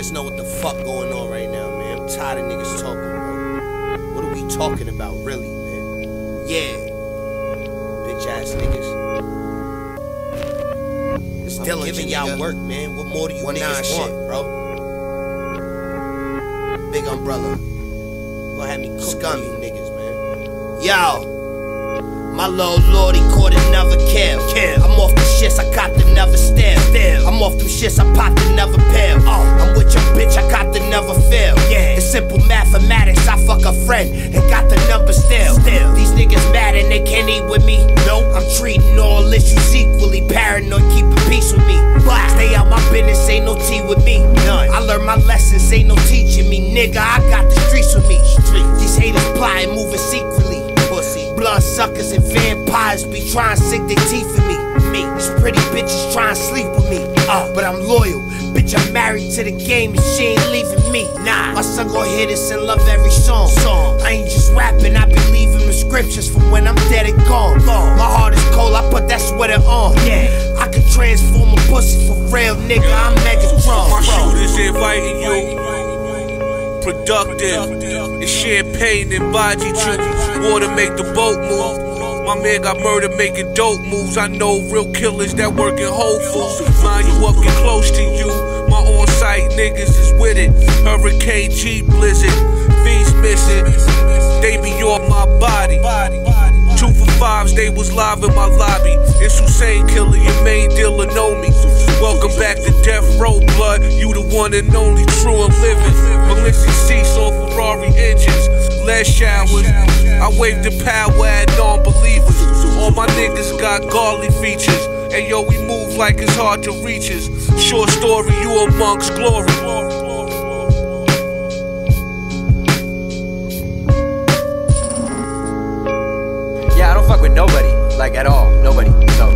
niggas know what the fuck going on right now, man. I'm tired of niggas talking, bro. What are we talking about, really, man? Yeah. Bitch ass niggas. It's I'm giving y'all work, man. What more do you One niggas shit. want, bro? Big umbrella. Gonna have me Scummy. niggas, man. Yo. My little lordy caught another kill. Friend and got the number still. Still. These niggas mad and they can't eat with me. Nope. I'm treating all issues equally. Paranoid, keeping peace with me. Black. Stay out my business, ain't no tea with me. None. I learned my lessons, ain't no teaching me. Nigga, I got the streets with me. These haters plotting, moving secretly. Pussy. Blood suckers and vampires be trying to sink their teeth in me. Me. These pretty bitches trying to sleep with me. Uh, but I'm loyal. Bitch, I'm married to the game and she ain't leaving me. Nah. My son gon' hear this and love every song. Song. I ain't just rapping, I be leaving the scriptures from when I'm dead and gone. gone. My heart is cold, I put that sweater on. Yeah. I can transform a pussy for real, nigga. I'm Megatron. My shooters inviting you. Productive. It's champagne and body juice. Water make the boat move. My man got murder making dope moves. I know real killers that work in Whole Foods. Mind you up, get close to you. My niggas is with it. Hurricane G Blizzard. Fiends missing. They be off my body. Two for fives, they was live in my lobby. It's Hussein Killer, your main dealer know me. Welcome back to Death Row, blood. You the one and only true and living. Valencia Seesaw Ferrari engines, lead showers. I wave the power at non-believers. All my niggas got godly features. And yo, we move like it's hard to reach us. Short story, you amongst glory. Yeah, I don't fuck with nobody, like at all, nobody. So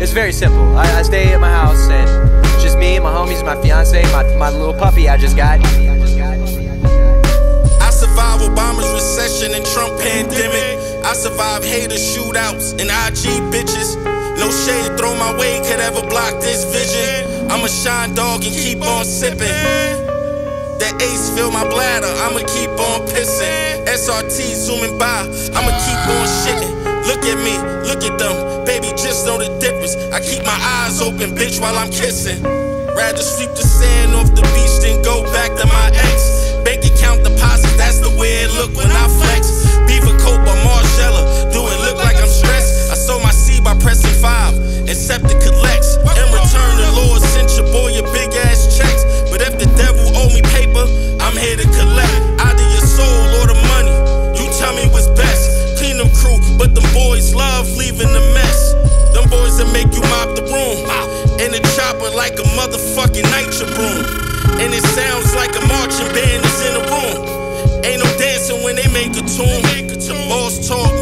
it's very simple. I, I stay at my house and it's just me, my homies, my fiance, my, my little puppy I just got. I survived Obama's recession and Trump pandemic. I survive hater shootouts and IG bitches. No shade throw my way could ever block this vision. I'ma shine dog and keep on sipping. That ace fill my bladder, I'ma keep on pissing. SRT zooming by, I'ma keep on shitting. Look at me, look at them, baby, just know the difference. I keep my eyes open, bitch, while I'm kissing. Rather sweep the sand off like a motherfucking nitro broom. And it sounds like a marching band is in the room. Ain't no dancing when they make a tune. Boss talk